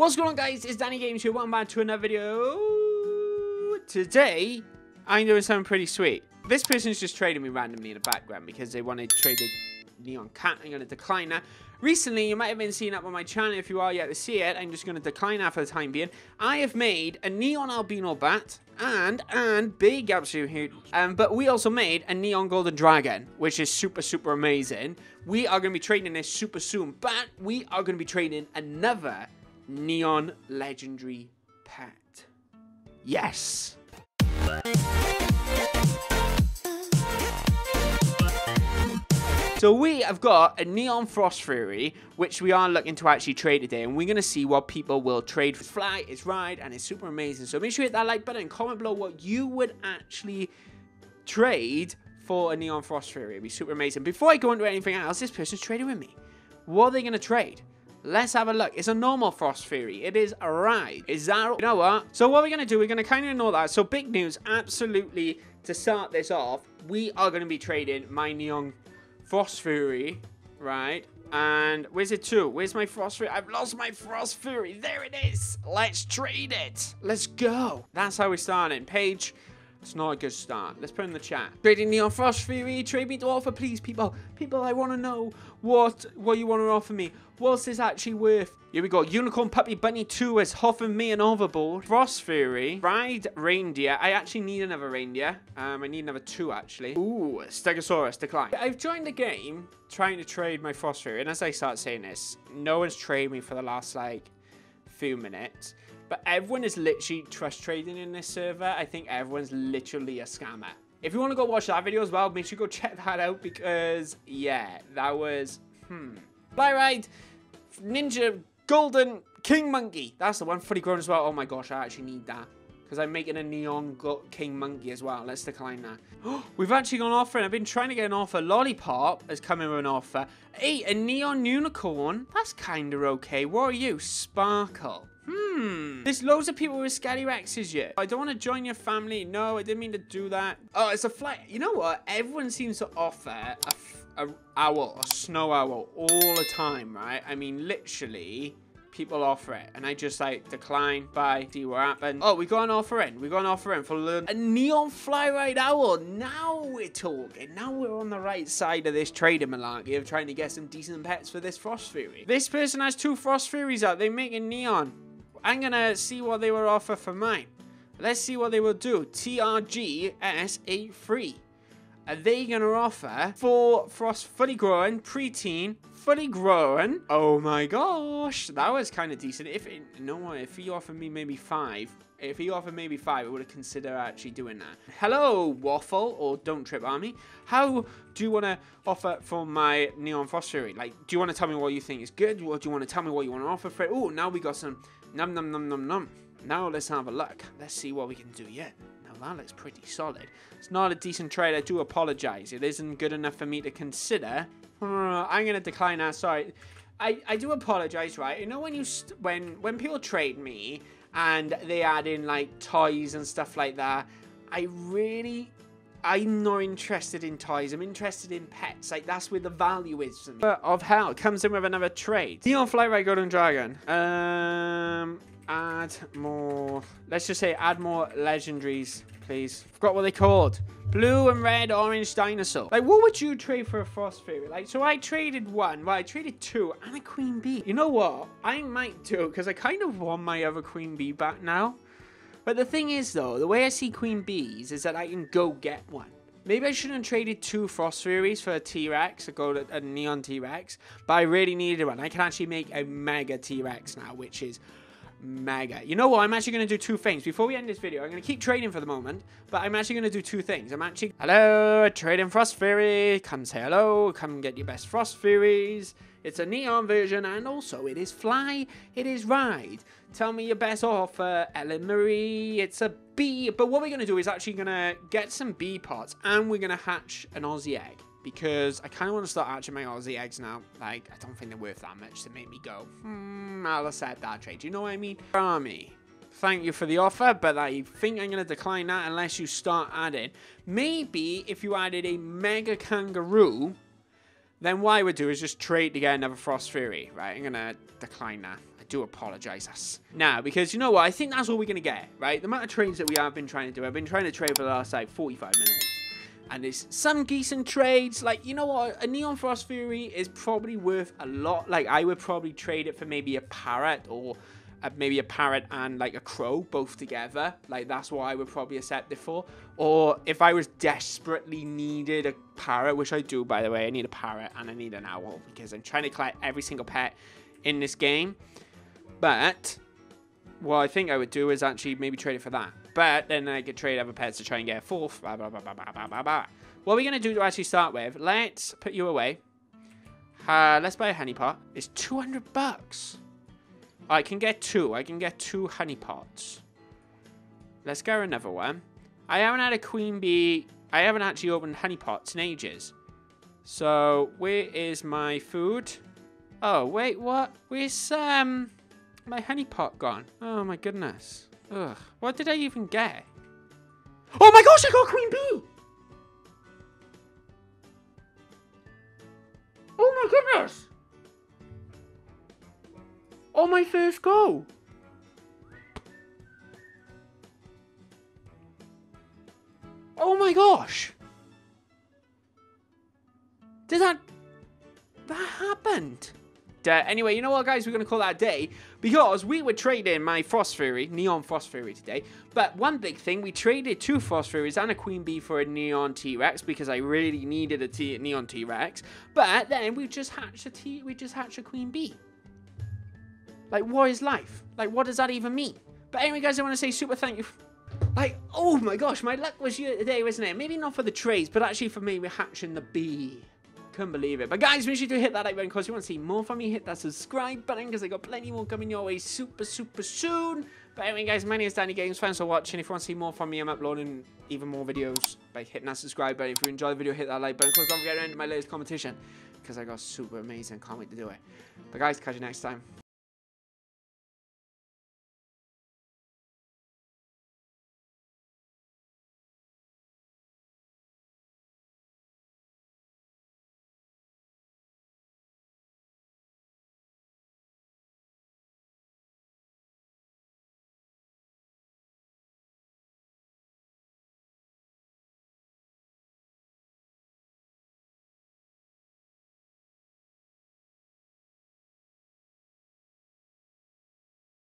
What's going on guys, it's Danny Games here, welcome back to another video. Today, I'm doing something pretty sweet. This person's just trading me randomly in the background because they wanted to trade a Neon Cat. I'm going to decline that. Recently, you might have been seeing up on my channel if you are yet to see it. I'm just going to decline that for the time being. I have made a Neon Albino Bat and, and, big absolute huge, um, but we also made a Neon Golden Dragon, which is super, super amazing. We are going to be trading this super soon, but we are going to be trading another Neon Legendary Pet. Yes! So we have got a Neon Frost Fury, which we are looking to actually trade today, and we're going to see what people will trade for. Fly, it's ride, and it's super amazing. So make sure you hit that like button and comment below what you would actually trade for a Neon Frost Fury. It'd be super amazing. Before I go into anything else, this person's trading with me. What are they going to trade? Let's have a look. It's a normal Frost Fury. It is a ride. Is that... You know what? So what we're going to do, we're going to kind of ignore that. So big news, absolutely, to start this off, we are going to be trading my Neon Frost Fury, right? And where's it to? Where's my Frost Fury? I've lost my Frost Fury. There it is. Let's trade it. Let's go. That's how we're starting. Page it's not a good start. Let's put in the chat. Trading Neon Frost Fury. Trade me to offer, please, people. People, I want to know what what you want to offer me. What's this actually worth? Here we go. Unicorn Puppy Bunny 2 is huffing me an overboard. Frost Fury. Ride Reindeer. I actually need another reindeer. Um, I need another two, actually. Ooh, Stegosaurus. Decline. I've joined the game trying to trade my Frost Fury. And as I start saying this, no one's traded me for the last, like, few minutes. But everyone is literally trust trading in this server. I think everyone's literally a scammer. If you want to go watch that video as well, make sure you go check that out because, yeah, that was, hmm. Fly Ride, Ninja, Golden, King Monkey. That's the one. Fully grown as well. Oh my gosh, I actually need that. Because I'm making a Neon King Monkey as well. Let's decline that. We've actually got an offer, and I've been trying to get an offer. Lollipop has come in with an offer. Hey, a Neon Unicorn. That's kind of okay. What are you? Sparkle. Hmm. There's loads of people with Scallyrexes yet. I don't want to join your family. No, I didn't mean to do that. Oh, it's a flight. You know what? Everyone seems to offer a, owl, a snow owl all the time, right? I mean, literally people offer it and I just like decline bye see what happens oh we got an offer in we got an offer in for a neon fly right owl now we're talking now we're on the right side of this trading malarkey of trying to get some decent pets for this frost fury this person has two frost furies out they make a neon I'm gonna see what they will offer for mine. Let's see what they will do. TRG S83. Are they gonna offer for Frost fully grown, preteen, fully grown? Oh my gosh, that was kind of decent. If it, know if he offered me maybe five, if he offered maybe five, I would have considered actually doing that. Hello, Waffle, or Don't Trip Army. How do you want to offer for my Neon Frost Fury? Like, do you want to tell me what you think is good? Or do you want to tell me what you want to offer for it? Oh, now we got some Num num num num num. Now let's have a look. Let's see what we can do yet. Now that looks pretty solid. It's not a decent trade. I do apologize. It isn't good enough for me to consider. Uh, I'm gonna decline that. Sorry. I, I do apologize, right? You know when you when when people trade me and they add in like toys and stuff like that, I really I'm not interested in toys. I'm interested in pets. Like, that's where the value is. But of hell comes in with another trade. Neon Fly Golden Dragon. Um, add more... Let's just say add more legendaries, please. Forgot what they called. Blue and red, orange dinosaur. Like, what would you trade for a Frost Fury? Like, so I traded one. Well, I traded two and a Queen Bee. You know what? I might do, because I kind of want my other Queen Bee back now. But the thing is, though, the way I see Queen Bees is that I can go get one. Maybe I shouldn't have traded two Frost Furies for a T-Rex, a, gold, a Neon T-Rex, but I really needed one. I can actually make a Mega T-Rex now, which is mega. You know what? I'm actually going to do two things. Before we end this video, I'm going to keep trading for the moment, but I'm actually going to do two things. I'm actually... Hello, trading Frost Fury. Come say hello. Come get your best Frost Furies. It's a neon version, and also it is fly, it is ride. Tell me your best offer, Ellen Marie. It's a bee. But what we're going to do is actually going to get some bee pots, and we're going to hatch an Aussie egg because I kind of want to start hatching my Aussie eggs now. Like, I don't think they're worth that much to make me go, hmm, I'll accept that trade. You know what I mean? Army, thank you for the offer, but I think I'm going to decline that unless you start adding. Maybe if you added a Mega Kangaroo, then what I would do is just trade to get another Frost Fury, right? I'm going to decline that. I do apologize us. Now, because you know what? I think that's all we're to get, right? The amount of trades that we have been trying to do, I've been trying to trade for the last, like, 45 minutes. And there's some decent trades. Like, you know what? A Neon Frost Fury is probably worth a lot. Like, I would probably trade it for maybe a Parrot or uh, maybe a parrot and like a crow both together. Like that's what I would probably accept it for. Or if I was desperately needed a parrot, which I do by the way, I need a parrot and I need an owl because I'm trying to collect every single pet in this game. But what I think I would do is actually maybe trade it for that. But then I could trade other pets to try and get a fourth. Blah, blah, blah, blah, blah, blah, blah. What are we going to do to actually start with? Let's put you away. Uh, let's buy a honeypot. It's 200 bucks. I can get two. I can get two honeypots. Let's go another one. I haven't had a queen bee. I haven't actually opened honeypots in ages. So, where is my food? Oh, wait, what? Where's, um, my honeypot gone? Oh, my goodness. Ugh. What did I even get? Oh my gosh, I got queen bee! Oh my goodness! Oh, my first go. Oh my gosh. Did that... That happened. Uh, anyway, you know what, guys? We're going to call that day because we were trading my Frost Fury, Neon Frost Fury today. But one big thing, we traded two Frost Furies and a Queen Bee for a Neon T-Rex because I really needed a T Neon T-Rex. But then we just hatched a T we just hatched a Queen Bee. Like, what is life? Like, what does that even mean? But anyway, guys, I want to say super thank you. Like, oh my gosh, my luck was here today, wasn't it? Maybe not for the trades, but actually for me, we're hatching the bee. Couldn't believe it. But guys, make sure to hit that like button because you want to see more from me. Hit that subscribe button because I got plenty more coming your way super, super soon. But anyway, guys, my name is Danny Games. Thanks for watching. If you want to see more from me, I'm uploading even more videos by hitting that subscribe button. If you enjoyed the video, hit that like button. Of course, don't forget to enter my latest competition because I got super amazing. Can't wait to do it. But guys, catch you next time.